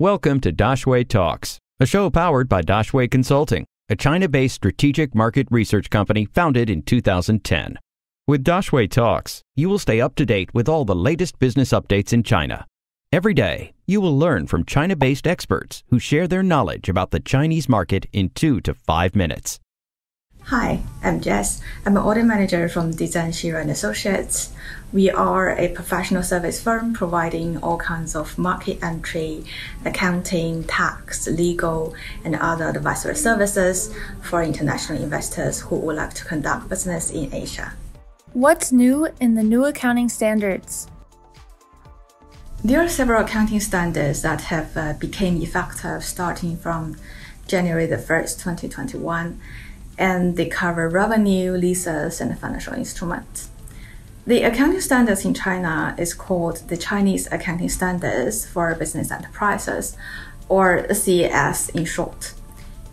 Welcome to Daxue Talks, a show powered by Daxue Consulting, a China based strategic market research company founded in 2010. With Daxue Talks, you will stay up to date with all the latest business updates in China. Every day, you will learn from China based experts who share their knowledge about the Chinese market in two to five minutes. Hi, I'm Jess. I'm an audit manager from Dezan Shira and Associates. We are a professional service firm providing all kinds of market entry, accounting, tax, legal, and other advisory services for international investors who would like to conduct business in Asia. What's new in the new accounting standards? There are several accounting standards that have uh, become effective starting from January the 1st, 2021 and they cover revenue, leases, and financial instruments. The accounting standards in China is called the Chinese Accounting Standards for Business Enterprises, or CAS in short.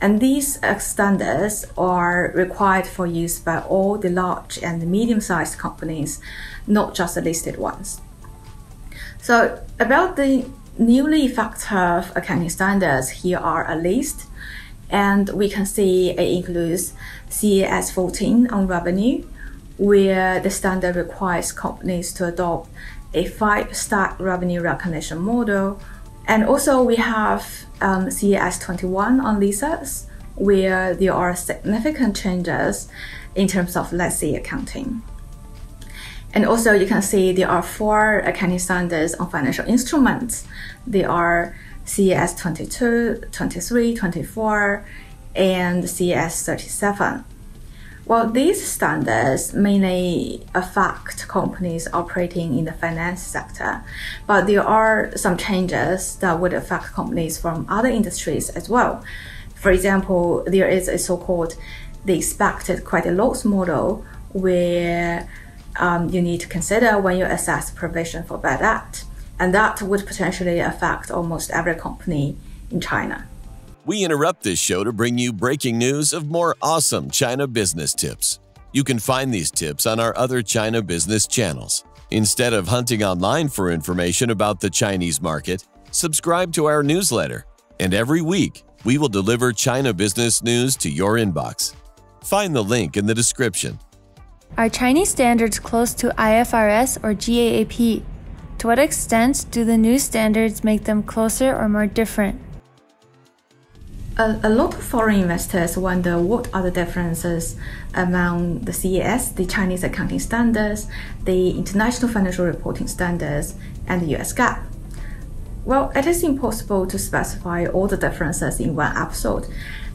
And these standards are required for use by all the large and medium-sized companies, not just the listed ones. So about the newly effective accounting standards, here are a list and we can see it includes CAS 14 on revenue, where the standard requires companies to adopt a five step revenue recognition model. And also we have um, CAS 21 on leases, where there are significant changes in terms of lessee accounting. And also you can see there are four accounting standards on financial instruments. They are CAS 22, 23, 24, and CAS 37. Well, these standards mainly affect companies operating in the finance sector, but there are some changes that would affect companies from other industries as well. For example, there is a so-called the expected credit loss model where um, you need to consider when you assess provision for bad debt and that would potentially affect almost every company in China. We interrupt this show to bring you breaking news of more awesome China business tips. You can find these tips on our other China business channels. Instead of hunting online for information about the Chinese market, subscribe to our newsletter, and every week we will deliver China business news to your inbox. Find the link in the description. Are Chinese standards close to IFRS or GAAP? To what extent do the new standards make them closer or more different? A, a, lot of foreign investors wonder what are the differences among the CAS, the Chinese accounting standards, the international financial reporting standards, and the US GAAP. Well, it is impossible to specify all the differences in one episode,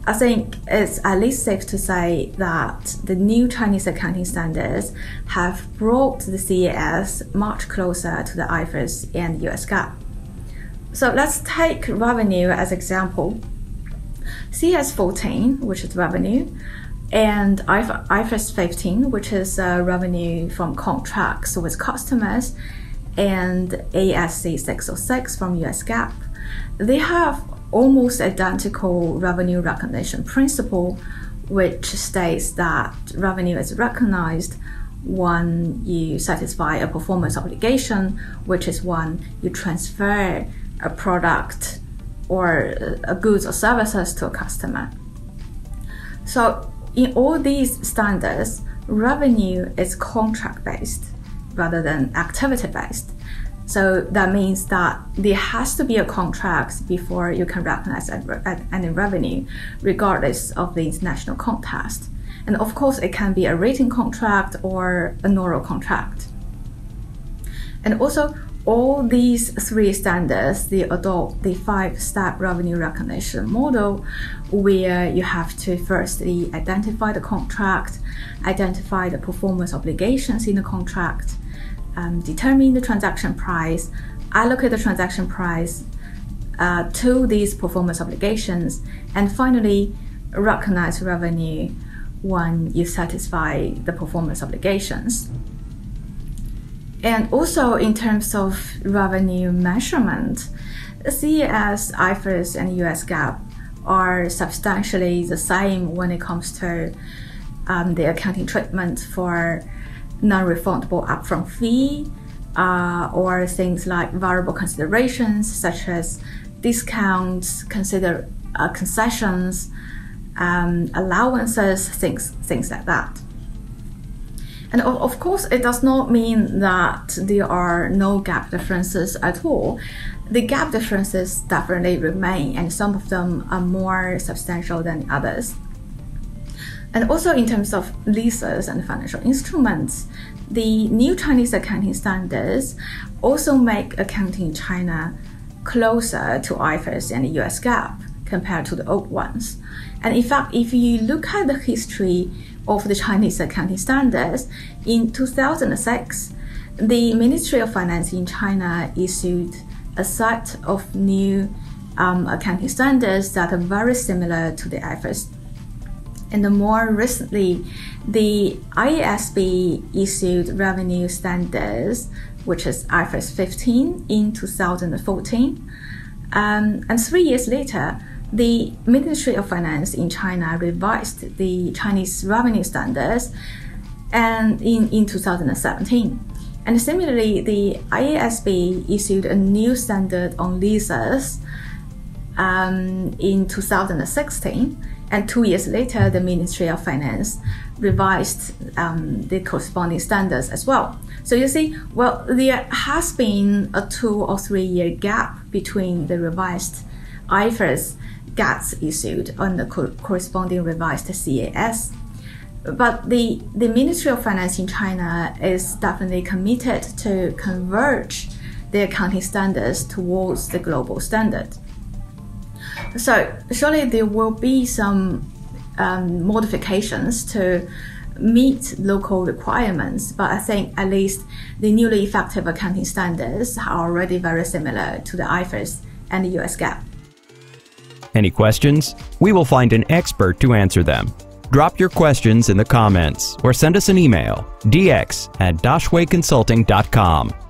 I think it's at least safe to say that the new Chinese accounting standards have brought the CAS much closer to the IFRS and US GAAP. So let's take revenue as example. CAS 14, which is revenue, and IFRS 15, which is uh, revenue from contracts with customers, and ASC 606 from US GAAP, they have almost identical revenue recognition principle, which states that revenue is recognized when you satisfy a performance obligation, which is when you transfer a product or a goods or services to a customer. So in all these standards, revenue is contract based rather than activity based. So that means that there has to be a contract before you can recognize any revenue, regardless of the international context. And of course, it can be a written contract or an oral contract. And also, all these three standards, they adopt the five-step revenue recognition model, where you have to firstly identify the contract, identify the performance obligations in the contract, um, determine the transaction price, allocate the transaction price uh, to these performance obligations, and finally recognize revenue when you satisfy the performance obligations. And also in terms of revenue measurement, CAS, IFRS, and US GAAP are substantially the same when it comes to um, the accounting treatment for non-refundable upfront fee, uh, or things like variable considerations such as discounts, consider uh, concessions, um, allowances, things things like that. And of, of course, it does not mean that there are no GAAP differences at all. The GAAP differences definitely remain, and some of them are more substantial than others. And also, in terms of leases and financial instruments, the new Chinese accounting standards also make accounting in China closer to IFRS and US GAAP compared to the old ones. And in fact, if you look at the history of the Chinese accounting standards, in 2006, the Ministry of Finance in China issued a set of new um, accounting standards that are very similar to the IFRS. And more recently, the IASB issued revenue standards, which is IFRS 15 in 2014. Um, and three years later, the Ministry of Finance in China revised the Chinese revenue standards and in, in 2017. And similarly, the IASB issued a new standard on leases um, in 2016. And two years later, the Ministry of Finance revised um, the corresponding standards as well. So you see, well, there has been a two or three year gap between the revised IFRS GATS issued and the co- corresponding revised CAS. But the, the Ministry of Finance in China is definitely committed to converge the accounting standards towards the global standard. So surely there will be some um, modifications to meet local requirements, but I think at least the newly effective accounting standards are already very similar to the IFRS and the US GAAP. Any questions? We will find an expert to answer them. Drop your questions in the comments or send us an email dx at daxueconsulting.com.